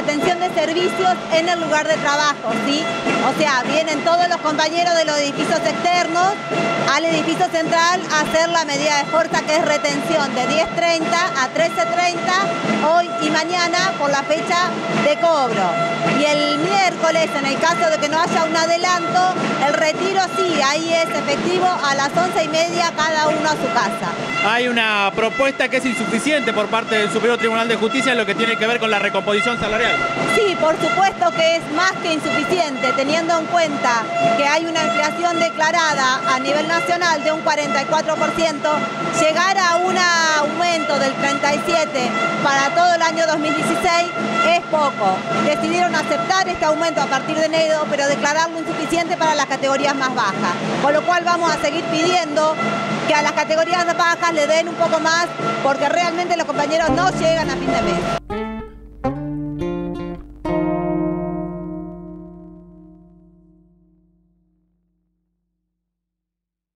retención de servicios en el lugar de trabajo, ¿sí? O sea, vienen todos los compañeros de los edificios externos al edificio central a hacer la medida de fuerza que es retención de 10.30 a 13.30 hoy y mañana por la fecha de cobro. Miércoles, en el caso de que no haya un adelanto, el retiro sí, ahí es efectivo a las once y media cada uno a su casa. Hay una propuesta que es insuficiente por parte del Superior Tribunal de Justicia en lo que tiene que ver con la recomposición salarial. Sí, por supuesto que es más que insuficiente, teniendo en cuenta que hay una inflación declarada a nivel nacional de un 44%, llegar a un aumento del 37% para todo el año 2016 es poco. Decidieron aceptar este aumento a partir de enero, pero declararlo insuficiente para las categorías más bajas. Con lo cual vamos a seguir pidiendo que a las categorías bajas le den un poco más porque realmente los compañeros no llegan a fin de mes.